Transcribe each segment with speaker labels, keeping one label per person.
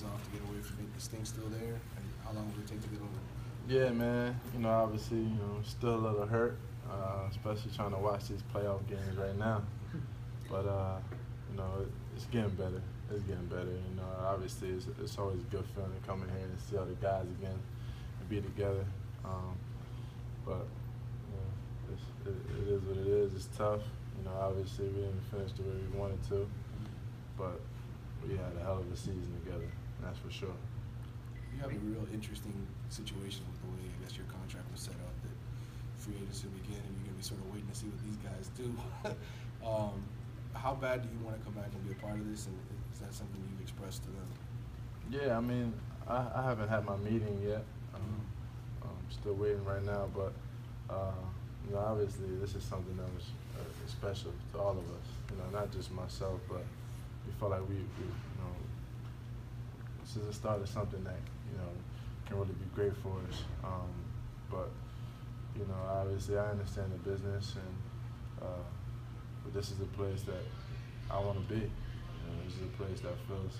Speaker 1: days off to get away from it. Still there? How long it take to get over?
Speaker 2: Yeah, man. You know, obviously, you know, still a little hurt, uh, especially trying to watch these playoff games right now. But uh, you know, it's getting better. It's getting better. You know, obviously, it's, it's always a good feeling to come in here and see all the guys again and be together. Um, but you know, it, it is what it is. It's tough. You know, obviously, we didn't finish the way we wanted to, but we had a hell of a season together. That's for sure.
Speaker 1: You have a real interesting situation with the way I guess your contract was set up. That free agency will begin, and you're gonna be sort of waiting to see what these guys do. um, how bad do you want to come back and be a part of this? And is that something you've expressed to them?
Speaker 2: Yeah, I mean, I, I haven't had my meeting yet. Um, I'm still waiting right now, but uh, you know, obviously, this is something that was uh, special to all of us. You know, not just myself, but we felt like we, we you know, this is the start of something that you know can really be great for us. Um, but you know, obviously, I understand the business, and uh, but this is the place that I want to be. You know, this is a place that feels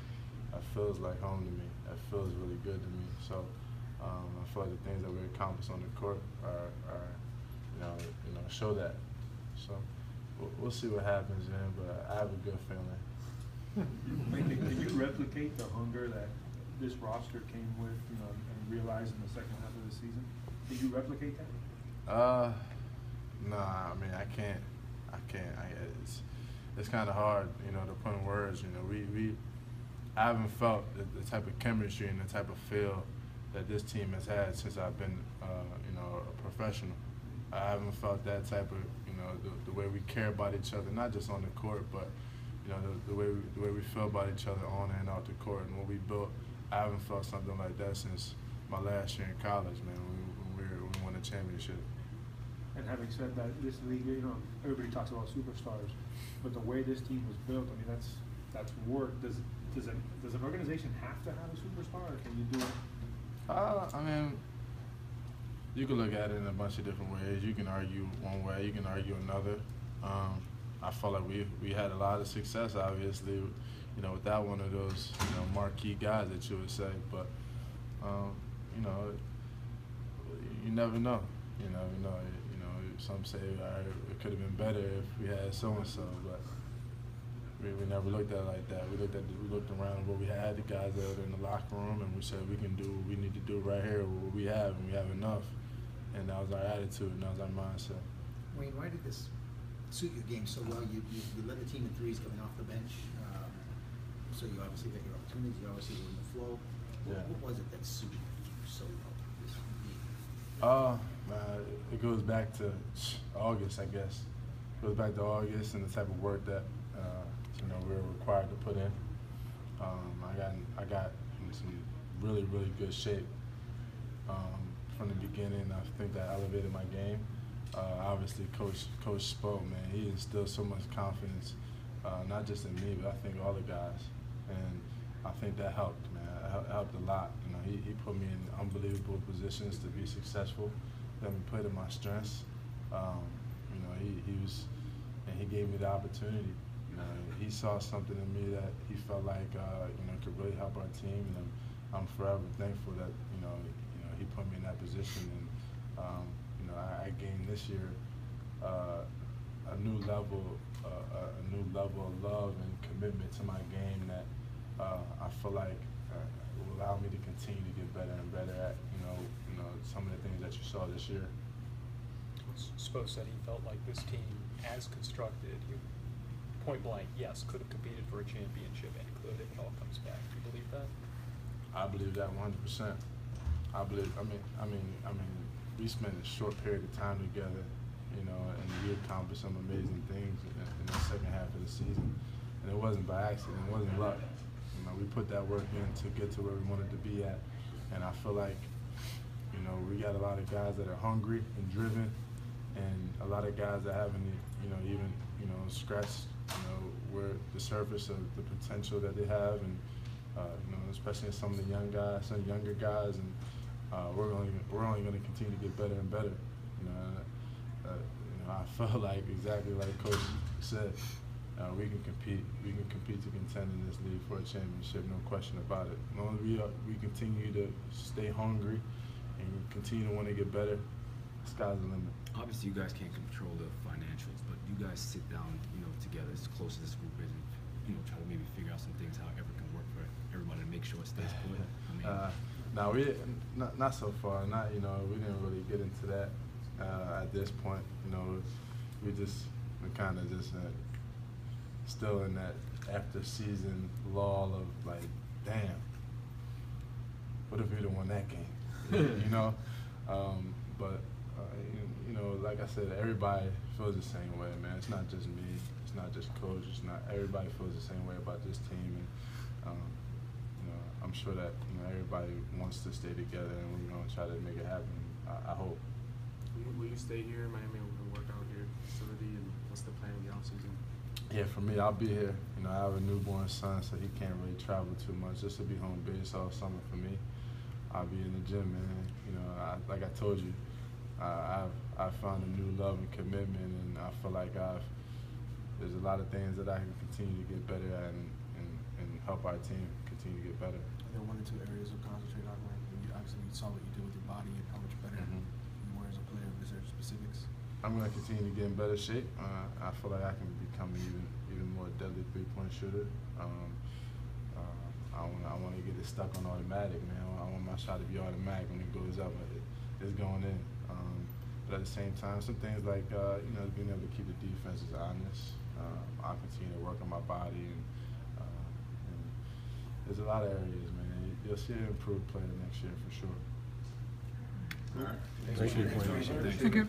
Speaker 2: that feels like home to me. That feels really good to me. So um, I feel like the things that we accomplish on the court are, are you know, you know, show that. So we'll, we'll see what happens, man. But I have a good feeling.
Speaker 3: Can you replicate the hunger that this roster came with, you know, and realized in the second half of the season? Did you replicate that?
Speaker 2: Uh, nah. I mean, I can't. I can't. I, it's it's kind of hard, you know, to put in words. You know, we we I haven't felt the, the type of chemistry and the type of feel that this team has had since I've been, uh, you know, a professional. I haven't felt that type of, you know, the, the way we care about each other, not just on the court, but you know, the, the way we, the way we feel about each other on and off the court, and what we built. I haven't felt something like that since my last year in college, man. When we, when we, we won a championship.
Speaker 3: And having said that, this league, you know, everybody talks about superstars, but the way this team was built, I mean, that's that's work. Does does an does an organization have to have a superstar, or can you do it?
Speaker 2: Uh, I mean, you can look at it in a bunch of different ways. You can argue one way, you can argue another. Um, I felt like we we had a lot of success, obviously, you know, without one of those you know marquee guys that you would say. But um, you know, you never know. You know, you know, you know. Some say right, it could have been better if we had so and so, but we, we never looked at it like that. We looked at we looked around what we had, the guys that were in the locker room, and we said we can do what we need to do right here, what we have, and we have enough. And that was our attitude, and that was our mindset.
Speaker 4: Wayne, why did this suit your game so well? You, you, you led the team in threes coming off the bench, um, so you obviously got your opportunities. You obviously were in the flow. What,
Speaker 2: Yeah.
Speaker 4: what was it that suited you so well? This?
Speaker 2: Uh, man, it goes back to August, I guess. It goes back to August and the type of work that uh, you know we were required to put in. Um, I got I got in some really really good shape um, from the beginning. I think that elevated my game. Uh, obviously, Coach Coach Spo, man, he instilled so much confidence, uh, not just in me, but I think all the guys, and I think that helped, man. It helped a lot. You know, he, he put me in unbelievable positions to be successful. Let me play to my strengths. Um, you know, he, he was, and he gave me the opportunity. You know, he saw something in me that he felt like uh, you know could really help our team, and I'm, I'm forever thankful that you know you know he put me in that position, and um, know I, I gained this year uh, a new level, uh, a new level of love and commitment to my game that uh, I feel like uh, will allow me to continue to get better and better at you know you know some of the things that you saw this year.
Speaker 5: Spo said he felt like this team, as constructed, you, point blank, yes, could have competed for a championship and could if it all comes back. Do you believe that?
Speaker 2: I believe that 100. percent I believe. I mean. I mean. I mean. We spent a short period of time together, you know, and we accomplished some amazing things in, the second half of the season. And it wasn't by accident. It wasn't luck. You know, we put that work in to get to where we wanted to be at. And I feel like, you know, we got a lot of guys that are hungry and driven, and a lot of guys that haven't, you know, even, you know, scratched, you know, where the surface of the potential that they have, and uh, you know, especially some of the young guys, some younger guys, and uh, we're only we're only going to continue to get better and better. You know, uh, you know, I felt like exactly like Coach said. uh, we can compete. We can compete to contend in this league for a championship, no question about it. As long as we uh, we continue to stay hungry and continue to want to get better, the sky's the limit.
Speaker 6: Obviously, you guys can't control the financials, but you guys sit down, you know, together as close as this group is, and you know, try to maybe figure out some things how everything can work for everybody to make sure it stays put. I mean,
Speaker 2: Uh, no, we didn't, not, not so far. Not you know we didn't really get into that uh, at this point. You know, we just we kind of just uh, still in that after season lull of like, damn, what if we'd have won that game? you know, um, but uh, you, you know, like I said, everybody feels the same way, man. It's not just me. It's not just coach. It's not everybody feels the same way about this team, and um, I'm sure that you know everybody wants to stay together, and we're gonna try to make it happen. I, I hope.
Speaker 7: Will you, stay here in Miami and work out here facility? And what's the plan in the offseason?
Speaker 2: Yeah, for me, I'll be here. You know, I have a newborn son, so he can't really travel too much. This will be home base all summer for me. I'll be in the gym, man. You know, I, like I told you, uh, I've I've found a new love and commitment, and I feel like I've there's a lot of things that I can continue to get better at and help our team continue to get better.
Speaker 1: Are there one or two areas to concentrate on? Like, when you, obviously, you saw what you did with your body and how much better
Speaker 2: Mhm.
Speaker 1: you were as a player. Is there specifics?
Speaker 2: I'm gonna continue to get in better shape. Uh, I feel like I can become even even more deadly three point shooter. Um, uh, I want I want to get it stuck on automatic, man. I want my shot to be automatic when it goes up. It, it's going in. Um, but at the same time, some things like uh, you know being able to keep the defenses honest. Um, I'll continue to work on my body and there's a lot of areas, man. You'll see an improved player next year for sure.
Speaker 4: All right.
Speaker 1: Appreciate it.
Speaker 4: Thanks, Thanks.
Speaker 1: Thank you.